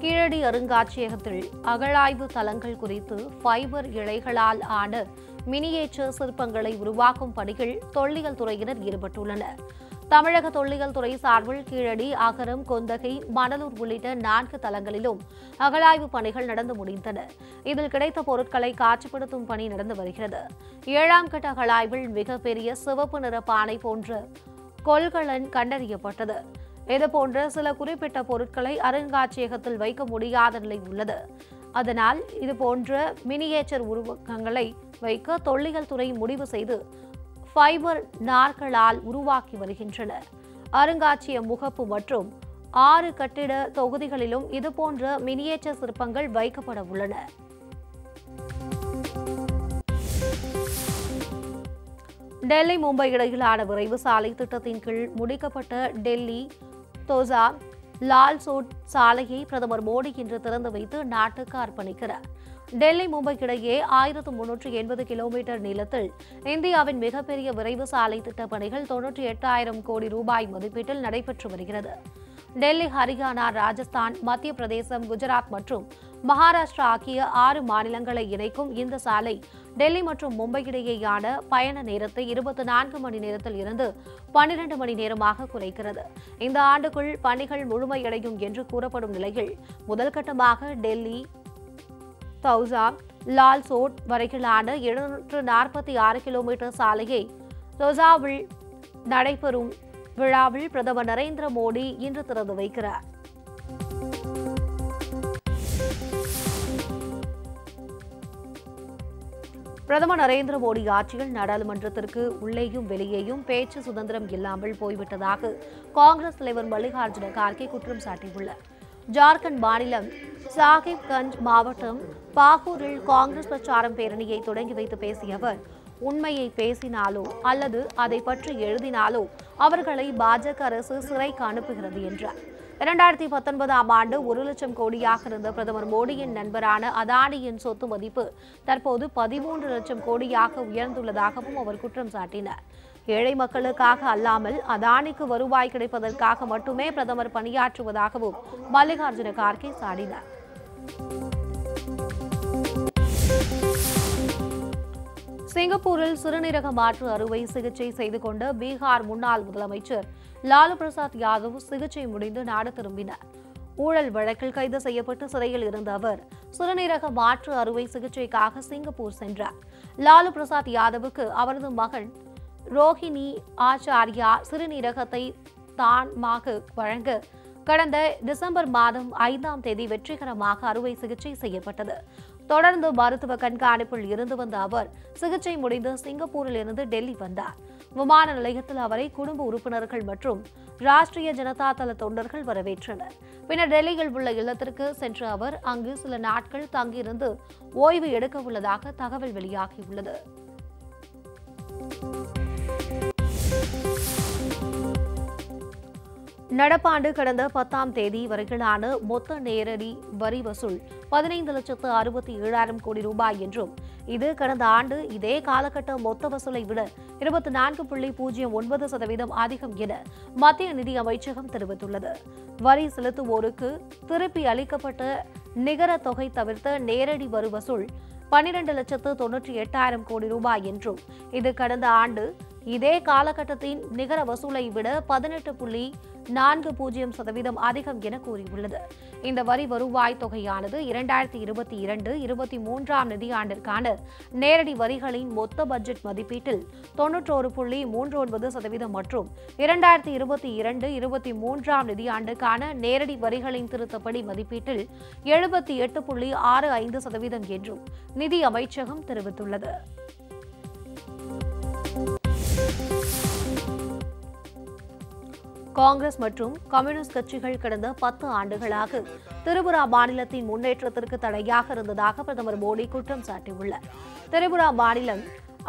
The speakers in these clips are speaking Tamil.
கீழடி அருங்காட்சியகத்தில் அகழாய்வு தலங்கள் குறித்து ஃபைபர் இழைகளால் ஆன மினியேச்சர் சிற்பங்களை உருவாக்கும் பணிகள் தொல்லியல் துறையினர் ஈடுபட்டுள்ளனர். தமிழக தொல்லியல் துறை சார்பில் கீழடி அகரம் கொந்தகை மணலூர் உள்ளிட்ட நான்கு தலங்களிலும் அகழாய்வு பணிகள் நடந்து முடிந்தன. இதில் கிடைத்த பொருட்களை காட்சிப்படுத்தும் பணி நடந்து வருகிறது. ஏழாம் கட்ட அகழாய்வில் மிகப்பெரிய சிவப்பு நிற பானை போன்ற கொள்கலன் கண்டறியப்பட்டது. இதுபோன்ற சில குறிப்பிட்ட பொருட்களை அருங்காட்சியகத்தில் வைக்க முடியாத நிலை உள்ளது. அதனால் இதுபோன்ற மினியேச்சர் உருவகங்களை வைக்க தொல்லியல் துறை முடிவு செய்து ஃபைபர் நார்களால் உருவாக்கி வருகின்றனர். அருங்காட்சிய முகப்பு மற்றும் ஆறு கட்டிட தொகுதிகளிலும் இதுபோன்ற மினியேச்சர் சிற்பங்கள் வைக்கப்பட உள்ளன. டெல்லி மும்பை இடையிலான விரைவு சாலை திட்டத்தின் கீழ் முடிக்கப்பட்ட டெல்லி தோசா லால் சோட் சாலையை பிரதமர் மோடி இன்று திறந்து வைத்து நாட்டுக்கு அர்ப்பணிக்கிறார். டெல்லி மும்பை இடையே ஆயிரத்து முன்னூற்று எண்பது கிலோமீட்டர் நீளத்தில் இந்தியாவின் மிகப்பெரிய விரைவு சாலை திட்டப் பணிகள் தொன்னூற்றி எட்டாயிரம் கோடி ரூபாய் மதிப்பீட்டில் நடைபெற்று வருகிறது. டெல்லி ஹரியானா ராஜஸ்தான் மத்திய பிரதேசம் குஜராத் மற்றும் மகாராஷ்டிரா ஆகிய ஆறு மாநிலங்களை இணைக்கும் இந்த சாலை டெல்லி மற்றும் மும்பை இடையேயான பயண நேரத்தை இருபத்தி நான்கு மணி நேரத்தில் இருந்து பன்னிரண்டு மணி நேரமாக குறைக்கிறது. இந்த ஆண்டுக்குள் பணிகள் முழுமையடையும் என்று கூறப்படும் நிலையில் முதல் கட்டமாக டெல்லி தௌசா லால் சோட் வரையிலான எழுநூற்று நாற்பத்தி ஆறு கிலோமீட்டர் சாலையை தொசாவில் நடைபெறும் விழாவில் பிரதமர் நரேந்திர மோடி இன்று திறந்து வைக்கிறார். பிரதமர் நரேந்திர மோடி ஆட்சியில் நாடாளுமன்றத்திற்கு உள்ளேயும் வெளியேயும் பேச்சு சுதந்திரம் இல்லாமல் போய்விட்டதாக காங்கிரஸ் தலைவர் மல்லிகார்ஜுன கார்கே குற்றம் சாட்டியுள்ளார். ஜார்க்கண்ட் மாநிலம் சாஹிப்கஞ்ச் மாவட்டம் பாகூரில் காங்கிரஸ் பிரச்சாரம் பேரணியை தொடங்கி வைத்து பேசிய அவர் உண்மையை பேசினாலோ அல்லது அதை பற்றி எழுதினாலோ அவர்களை பாஜக அரசு சிறைக்கு அனுப்புகிறது என்றார். இரண்டாயிரத்தி பத்தொன்பதாம் ஆண்டு ஒரு லட்சம் கோடியாக இருந்த பிரதமர் மோடியின் நண்பரான அதானியின் சொத்து மதிப்பு தற்போது பதிமூன்று லட்சம் கோடியாக உயர்ந்துள்ளதாகவும் அவர் குற்றம் சாட்டினார். ஏழை மக்களுக்காக அல்லாமல் அதானிக்கு வருவாய் கிடைப்பதற்காக மட்டுமே பிரதமர் பணியாற்றுவதாகவும் மல்லிகார்ஜுன கார்கே சாடினார். சிங்கப்பூரில் சிறுநீரக மாற்று அறுவை சிகிச்சை செய்து கொண்ட பீகார் முன்னாள் முதலமைச்சர் லாலு பிரசாத் யாதவ் சிகிச்சை முடிந்து நாடு திரும்பினார். ஊழல் வழக்கில் கைது செய்யப்பட்டு சிறையில் இருந்த அவர் சிறுநீரக மாற்று அறுவை சிகிச்சைக்காக சிங்கப்பூர் சென்றார். லாலு பிரசாத் யாதவுக்கு அவரது மகன் ரோஹிணி ஆச்சாரியா சிறுநீரகத்தை தான்மாக வழங்க கடந்த டிசம்பர் மாதம் ஐந்தாம் தேதி வெற்றிகரமாக அறுவை சிகிச்சை செய்யப்பட்டது. தொடர்ந்து மருத்துவ கண்காணிப்பில் இருந்து வந்த அவர் சிகிச்சை முடிந்து சிங்கப்பூரில் இருந்து டெல்லி வந்தார். விமான நிலையத்தில் அவரை குடும்ப உறுப்பினர்கள் மற்றும் ராஷ்டிரிய ஜனதா தள தொண்டர்கள் வரவேற்றனர். பின்னர் டெல்லியில் உள்ள இல்லத்திற்கு சென்ற அவர் அங்கு சில நாட்கள் தங்கியிருந்து ஓய்வு எடுக்க உள்ளதாக தகவல் வெளியாகியுள்ளது. நடப்பாண்டு கடந்த பத்தாம் தேதி வரையிலான மொத்த நேரடி வரி வசூல் பதினைந்து லட்சத்து அறுபத்தி ஏழாயிரம் கோடி ரூபாய் என்றும் இது கடந்த ஆண்டு இதே காலகட்ட மொத்த வசூலை விட இருபத்தி நான்கு புள்ளி பூஜ்ஜியம் ஒன்பது சதவீதம் அதிகம் என மத்திய நிதி அமைச்சகம் தெரிவித்துள்ளது. வரி செலுத்துவோருக்கு திருப்பி அளிக்கப்பட்ட நிகர தொகை தவிர்த்த நேரடி வரி வசூல் பன்னிரண்டு லட்சத்து தொன்னூற்றி எட்டாயிரம் கோடி ரூபாய் என்றும் இது கடந்த ஆண்டு இதே காலகட்டத்தின் நிகர வசூலை விட பதினெட்டு புள்ளி நான்கு பூஜ்ஜியம் சதவீதம் அதிகம் என கூறியுள்ளது. இந்த வரி வருவாய் தொகையானது இரண்டாயிரத்தி இருபத்தி இரண்டு இருபத்தி மூன்றாம் நிதியாண்டிற்கான நேரடி வரிகளின் மொத்த பட்ஜெட் மதிப்பீட்டில் தொன்னூற்றோரு புள்ளி மூன்று ஒன்பது சதவீதம் மற்றும் இரண்டாயிரத்தி இருபத்தி இரண்டு இருபத்தி மூன்றாம் நிதியாண்டுக்கான நேரடி வரிகளின் திருத்தப்படி மதிப்பீட்டில் எழுபத்தி எட்டு புள்ளி ஆறு ஐந்து சதவீதம் என்றும் நிதி அமைச்சகம் தெரிவித்துள்ளது. காங்கிரஸ் மற்றும் கம்யூனிஸ்ட் கட்சிகள் கடந்த பத்து ஆண்டுகளாக திரிபுரா மாநிலத்தின் முன்னேற்றத்திற்கு தடையாக இருந்ததாக பிரதமர் மோடி குற்றம் சாட்டியுள்ளார். திரிபுரா மாநிலம்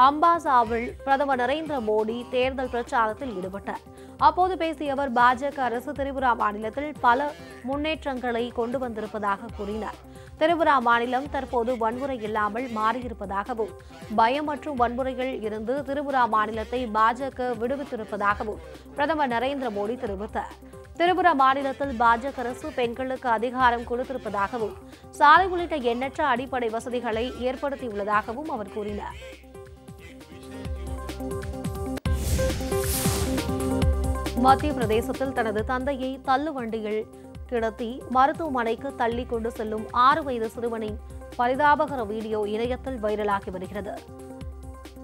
அம்பாசாவில் பிரதமர் நரேந்திர மோடி தேர்தல் பிரச்சாரத்தில் ஈடுபட்டார். அப்போது பேசிய அவர் பாஜக அரசு திரிபுரா மாநிலத்தில் பல முன்னேற்றங்களை கொண்டு வந்திருப்பதாக கூறினார். திரிபுரா மாநிலம் தற்போது வன்முறை இல்லாமல் மாறியிருப்பதாகவும் பயம் மற்றும் வன்முறைகள் இருந்து திரிபுரா மாநிலத்தை பாஜக விடுவித்திருப்பதாகவும் பிரதமர் நரேந்திர மோடி தெரிவித்தார். திரிபுரா மாநிலத்தில் பாஜக அரசு பெண்களுக்கு அதிகாரம் கொடுத்திருப்பதாகவும் சாலை உள்ளிட்ட எண்ணற்ற அடிப்படை வசதிகளை ஏற்படுத்தியுள்ளதாகவும் அவர் கூறினார். மத்திய பிரதேசத்தில் தனது தந்தையை தள்ளுவண்டியில் கிடத்தி மருத்துவமனைக்கு தள்ளி கொண்டு செல்லும் ஆறு வயது சிறுவனின் பரிதாபகர வீடியோ இணையத்தில் வைரலாகி வருகிறது.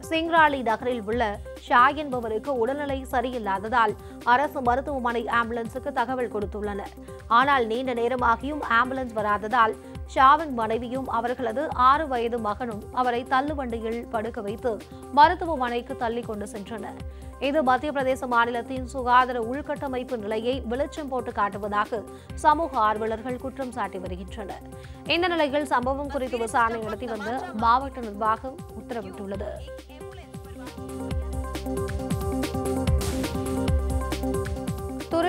சிங்ராலி நகரில் உள்ள ஷா என்பவருக்கு உடல்நிலை சரியில்லாததால் அரசு மருத்துவமனை ஆம்புலன்ஸுக்கு தகவல் கொடுத்துள்ளனர். ஆனால் நீண்ட நேரமாகியும் ஆம்புலன்ஸ் வராததால் ஷாவின் மனைவியும் அவர்களது ஆறு வயது மகனும் அவரை தள்ளுவண்டியில் படுக்க வைத்து மருத்துவமனைக்கு தள்ளி கொண்டு சென்றனர். இது மத்திய பிரதேச மாநிலத்தின் சுகாதார உள்கட்டமைப்பு நிலையை வெளிச்சம் போட்டு காட்டுவதாக சமூக ஆர்வலர்கள் குற்றம் சாட்டி வருகின்றனர். இந்த நிலையில் சம்பவம் குறித்து விசாரணை நடத்தி வந்த மாவட்ட நிர்வாகம் உத்தரவிட்டுள்ளது.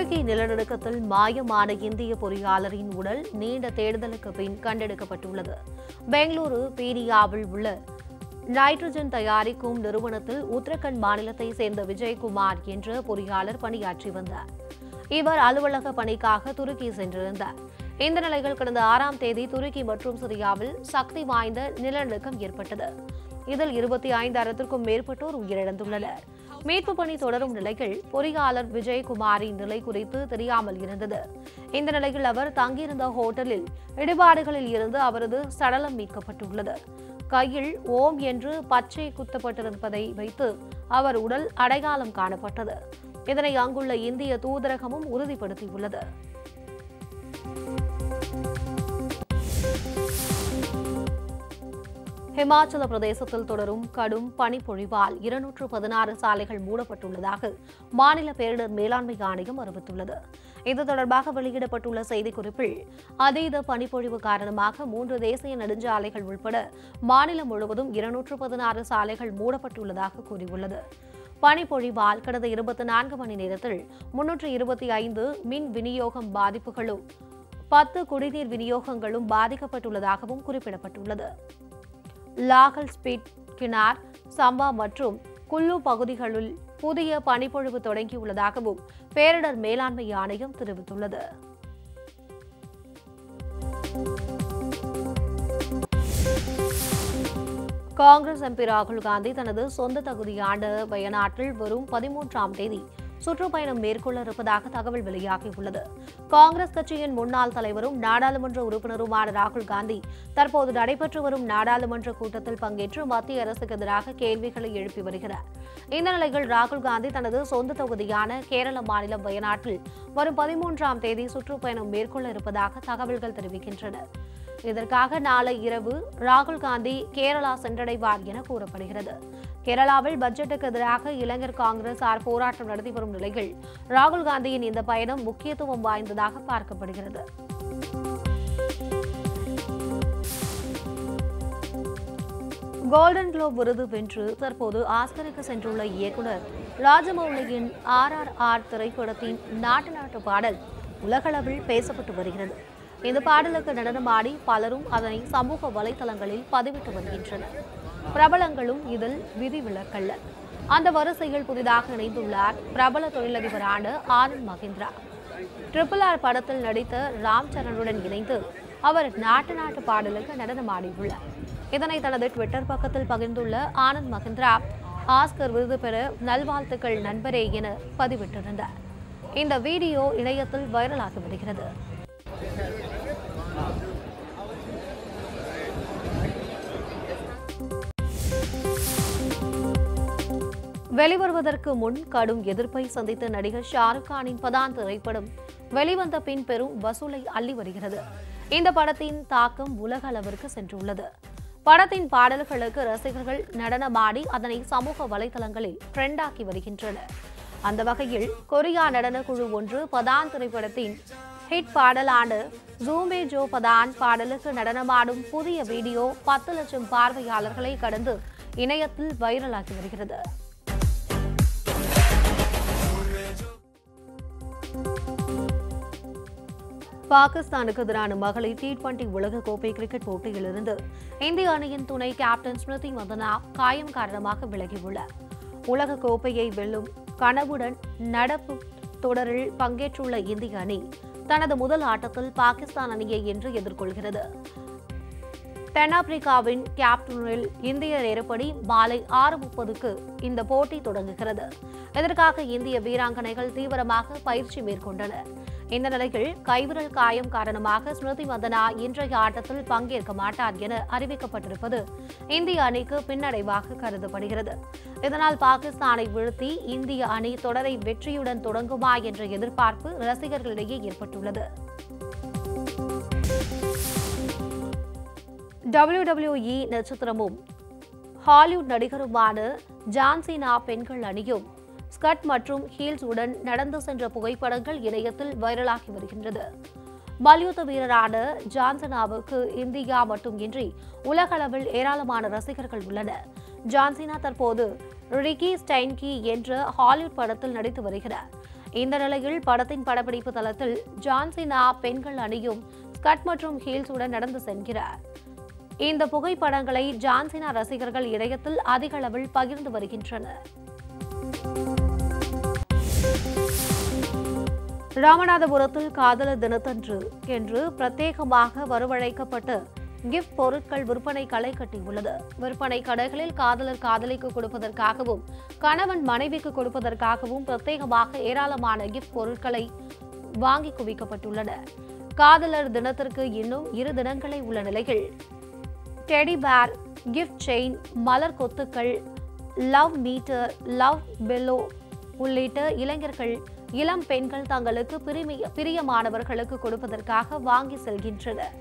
துருக்கி நிலநடுக்கத்தில் மாயமான இந்திய பொறியாளரின் உடல் நீண்ட தேடுதலுக்கு பின் கண்டெடுக்கப்பட்டுள்ளது. பெங்களூரு பீரியாவில் உள்ள நைட்ரஜன் தயாரிக்கும் நிறுவனத்தில் உத்தரகண்ட் மாநிலத்தை சேர்ந்த விஜயகுமார் என்ற பொறியாளர் பணியாற்றி வந்தார். இவர் அலுவலக பணிக்காக துருக்கி சென்றிருந்தார். இந்த நிலையில் கடந்த ஆறாம் தேதி துருக்கி மற்றும் சிரியாவில் சக்தி வாய்ந்த நிலநடுக்கம் ஏற்பட்டது. இதில் இருபத்தி ஐந்தாயிரத்திற்கும் மேற்பட்டோர் உயிரிழந்துள்ளனர். மீட்பு பணி தொடரும் நிலையில் பொறியாளர் விஜயகுமாரின் நிலை குறித்து தெரியாமல் இருந்தது. இந்த நிலையில் அவர் தங்கியிருந்த ஹோட்டலில் இடிபாடுகளில் இருந்து அவரது சடலம் மீட்கப்பட்டுள்ளது. கையில் ஓம் என்று பச்சை குத்தப்பட்டிருப்பதை வைத்து அவர் உடல் அடையாளம் காணப்பட்டது. இதனை அங்குள்ள இந்திய தூதரகமும் உறுதிப்படுத்தியுள்ளது. ஹிமாச்சல பிரதேசத்தில் தொடரும் கடும் பனிப்பொழிவால் இருநூற்று பதினாறு சாலைகள் மூடப்பட்டுள்ளதாக மாநில பேரிடர் மேலாண்மை ஆணையம் அறிவித்துள்ளது. இது தொடர்பாக வெளியிடப்பட்டுள்ள செய்திக்குறிப்பில் அதீத பனிப்பொழிவு காரணமாக மூன்று தேசிய நெடுஞ்சாலைகள் உட்பட மாநிலம் முழுவதும் இருநூற்று பதினாறு சாலைகள் மூடப்பட்டுள்ளதாக கூறியுள்ளது. பனிப்பொழிவால் கடந்த இருபத்தி நான்கு மணி நேரத்தில் முன்னூற்று இருபத்தி ஐந்து மின் விநியோகம் பாதிப்புகளும் பத்து குடிநீர் விநியோகங்களும் பாதிக்கப்பட்டுள்ளதாகவும் குறிப்பிடப்பட்டுள்ளது. லாகல் ஸ்பீட் கினார் சம்பா மற்றும் குல்லு பகுதிகளில் புதிய பனிப்பொழிவு தொடங்கியுள்ளதாகவும் பேரிடர் மேலாண்மை ஆணையம் தெரிவித்துள்ளது. காங்கிரஸ் எம்பி ராகுல் காந்தி தனது சொந்த தகுதியான வயநாட்டில் வரும் பதிமூன்றாம் தேதி சுற்றுப்பயணம் மேற்கொள்ள இருப்பதாக தகவல் வெளியாகியுள்ளது. காங்கிரஸ் கட்சியின் முன்னாள் தலைவரும் நாடாளுமன்ற உறுப்பினருமான ராகுல் காந்தி தற்போது நடைபெற்று வரும் நாடாளுமன்ற கூட்டத்தில் பங்கேற்று மத்திய அரசுக்கு எதிராக கேள்விகளை எழுப்பி வருகிறார். இந்த நிலையில் ராகுல் காந்தி தனது சொந்த தொகுதியான கேரள மாநிலம் வயநாட்டில் வரும் பதிமூன்றாம் தேதி சுற்றுப்பயணம் மேற்கொள்ள இருப்பதாக தகவல்கள் தெரிவிக்கின்றன. இதற்காக நாளை இரவு ராகுல் காந்தி கேரளா சென்றடைவார் என கூறப்படுகிறது. கேரளாவில் பட்ஜெட்டுக்கு எதிராக இளைஞர் காங்கிரஸ் ஆர் போராட்டம் நடத்தி வரும் நிலையில் ராகுல் காந்தியின் இந்த பயணம் முக்கியத்துவம் வாய்ந்ததாக பார்க்கப்படுகிறது. கோல்டன் குளோப் விருது வென்று தற்போது ஆஸ்கருக்கு சென்றுள்ள இயக்குனர் ராஜமௌலியின் ஆர் ஆர் ஆர் திரைப்படத்தின் நாட்டு நாட்டு பாடல் உலகளவில் பேசப்பட்டு வருகிறது. இந்த பாடலுக்கு நடனமாடி பலரும் அதனை சமூக வலைதளங்களில் பதிவிட்டு வருகின்றனர். பிரபலங்களும் இதில் விதிவிலக்கல்ல. அந்த வரிசையில் புதிதாக இணைந்துள்ளார் பிரபல தொழிலதிபரான ஆனந்த் மகேந்திரா. ட்ரிபிள் ஆர் படத்தில் நடித்த ராம் சரணுடன் இணைந்து அவர் நாட்டு நாட்டு பாடலுக்கு நடனமாடியுள்ளார். இதனை தனது ட்விட்டர் பக்கத்தில் பகிர்ந்துள்ள ஆனந்த் மகேந்திரா ஆஸ்கர் விருது பெற நல்வாழ்த்துக்கள் நண்பரே என பதிவிட்டிருந்தார். இந்த வீடியோ இணையத்தில் வைரலாகி வருகிறது வெளிவருவதற்கு முன் கடும் எதிர்ப்பை சந்தித்த நடிகர் ஷாருக் கானின் பதான் திரைப்படம் வெளிவந்த பின் பெரும் வசூலை அள்ளி வருகிறது. இந்த படத்தின் தாக்கம் உலக அளவிற்கு சென்றுள்ளது. படத்தின் பாடல்களுக்கு ரசிகர்கள் நடனமாடி அதனை சமூக வலைதளங்களில் ட்ரெண்டாக்கி வருகின்றனர். அந்த வகையில் கொரியா நடன குழு ஒன்று பதான் திரைப்படத்தின் ஹிட் பாடலான ஜூமே ஜோ பதான் பாடலுக்கு நடனமாடும் புதிய வீடியோ பத்து லட்சம் பார்வையாளர்களை கடந்து இணையத்தில் வைரலாகி வருகிறது. பாகிஸ்தானுக்கு எதிரான மகளிர் டி டுவெண்டி உலகக்கோப்பை கிரிக்கெட் போட்டியிலிருந்து இந்திய அணியின் துணை கேப்டன் ஸ்மிருதி மந்தனா காயம் காரணமாக விலகியுள்ளார். உலகக்கோப்பையை வெல்லும் கனவுடன் நடப்பு தொடரில் பங்கேற்றுள்ள இந்திய அணி தனது முதல் ஆட்டத்தில் பாகிஸ்தான் அணியை இன்று எதிர்கொள்கிறது. தென்னாப்பிரிக்காவின் கேப்டனில் இந்திய நேரப்படி மாலை ஆறு முப்பதுக்கு இந்த போட்டி தொடங்குகிறது. இதற்காக இந்திய வீராங்கனைகள் தீவிரமாக பயிற்சி மேற்கொண்டனர். இந்த நிலையில் கைவிரல் காயம் காரணமாக ஸ்மிருதி மந்தனா இன்றைய ஆட்டத்தில் பங்கேற்க மாட்டார் என அறிவிக்கப்பட்டிருப்பது இந்திய அணிக்கு பின்னடைவாக கருதப்படுகிறது. இதனால் பாகிஸ்தானை வீழ்த்தி இந்திய அணி தொடரை வெற்றியுடன் தொடங்குமா என்ற எதிர்பார்ப்பு ரசிகர்களிடையே ஏற்பட்டுள்ளது. டபிள்யூடபிள்யூஇ நட்சத்திரமும் ஹாலிவுட் நடிகருமான ஜான்சினா பெண்கள் அணியும் ஸ்கட் மற்றும் ஹீல்ஸ் உடன் நடந்து சென்ற புகைப்படங்கள் இணையத்தில் வைரலாகி வருகின்றது. மல்யுத்த வீரரான ஜான்சனாவுக்கு இந்தியா மட்டுமின்றி உலகளவில் ஏராளமான ரசிகர்கள் உள்ளனர். ஜான்சினா தற்போது ரிக்கி ஸ்டைன்கி என்ற ஹாலிவுட் படத்தில் நடித்து வருகிறார். இந்த நிலையில் படத்தின் படப்பிடிப்பு தளத்தில் ஜான்சினா பெண்கள் அணியும் ஸ்கட் மற்றும் ஹீல்ஸ் உடன் நடந்து செல்கிறார். இந்த புகைப்படங்களை ஜான்சினா ரசிகர்கள் இணையத்தில் அதிக அளவில் பகிர்ந்து வருகின்றனர். ராமநாதபுரத்தில் காதலர் தினத்தன்று என்று பிரத்யேகமாக வரவழைக்கப்பட்டு கிஃப்ட் பொருட்கள் விற்பனை களை கட்டியுள்ளது. விற்பனை கடைகளில் காதலர் காதலிக்கு கொடுப்பதற்காகவும் கணவன் மனைவிக்கு கொடுப்பதற்காகவும் பிரத்யேகமாக ஏராளமான கிஃப்ட் பொருட்களை வாங்கி குவிக்கப்பட்டுள்ளன. காதலர் தினத்திற்கு இன்னும் இரு தினங்களே உள்ள நிலையில் டெடி பேர் கிஃப்ட் செயின் மலர் கொத்துக்கள் லவ் மீட்டர் லவ் பெல்லோ உள்ளிட்ட இளைஞர்கள் இளம் பெண்கள் தங்களுக்கு பிரிமிய பிரியமானவர்களுக்கு கொடுப்பதற்காக வாங்கி செல்கின்றனர்.